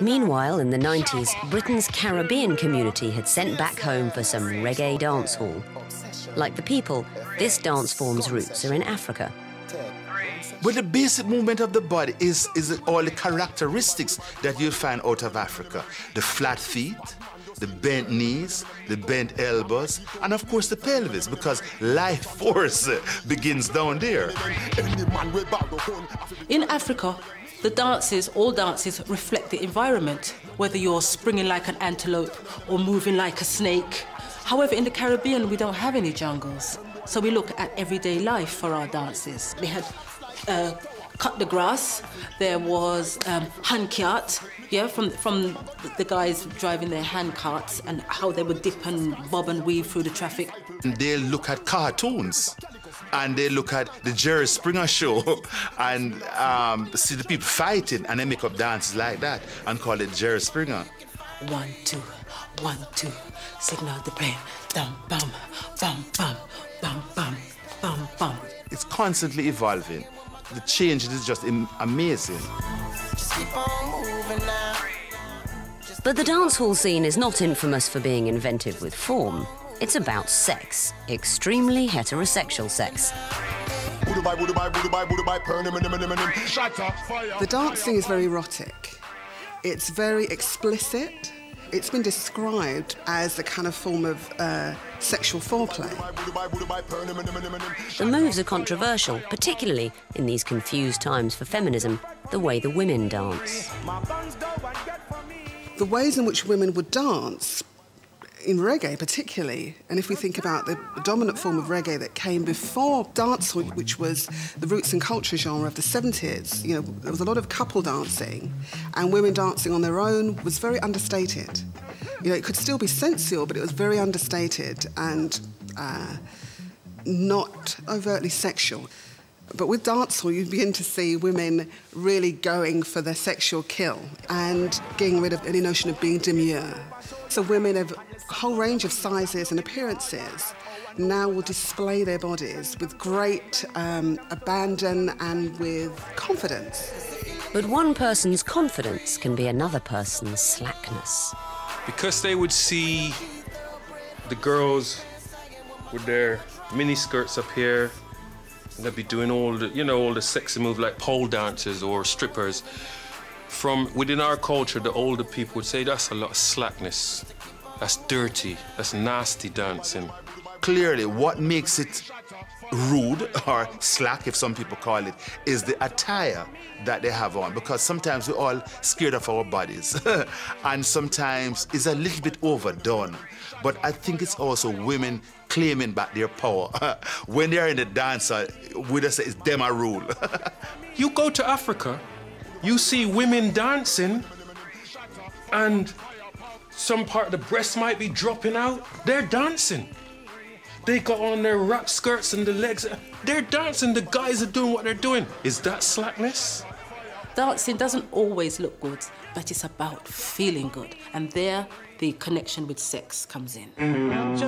Meanwhile, in the 90s, Britain's Caribbean community had sent back home for some reggae dancehall. Like the people, this dance form's roots are in Africa. But the basic movement of the body is, is all the characteristics that you find out of Africa. The flat feet, the bent knees, the bent elbows, and of course the pelvis, because life force begins down there. In Africa, the dances, all dances, reflect the environment, whether you're springing like an antelope or moving like a snake. However, in the Caribbean, we don't have any jungles. So we look at everyday life for our dances. We had uh, cut the grass. There was um, hand cart, yeah, from from the guys driving their hand carts and how they would dip and bob and weave through the traffic. They look at cartoons and they look at the Jerry Springer show and um, see the people fighting and they make up dances like that and call it Jerry Springer. One, two, one, two, signal the plane. Bam, bam, bam, bam, bam, bam, bam, bam. It's constantly evolving. The change is just amazing. But the dance hall scene is not infamous for being inventive with form. It's about sex, extremely heterosexual sex. The dancing is very erotic. It's very explicit. It's been described as a kind of form of uh, sexual foreplay. The moves are controversial, particularly in these confused times for feminism, the way the women dance. The ways in which women would dance in reggae particularly, and if we think about the dominant form of reggae that came before dancehall, which was the roots and culture genre of the 70s, you know, there was a lot of couple dancing, and women dancing on their own was very understated. You know, it could still be sensual, but it was very understated and uh, not overtly sexual. But with dancehall, you begin to see women really going for their sexual kill and getting rid of any notion of being demure. So women of a whole range of sizes and appearances now will display their bodies with great um, abandon and with confidence. But one person's confidence can be another person's slackness. Because they would see the girls with their mini skirts up here, they'd be doing all the, you know, all the sexy moves like pole dancers or strippers. From within our culture, the older people would say that's a lot of slackness. That's dirty. That's nasty dancing. Clearly, what makes it rude or slack, if some people call it, is the attire that they have on. Because sometimes we're all scared of our bodies, and sometimes it's a little bit overdone. But I think it's also women claiming back their power. when they're in the dance, uh, we just say it's them a rule. you go to Africa, you see women dancing, and some part of the breast might be dropping out. They're dancing. They got on their wrap skirts and the legs. They're dancing. The guys are doing what they're doing. Is that slackness? Dancing doesn't always look good, but it's about feeling good. And there, the connection with sex comes in. Mm.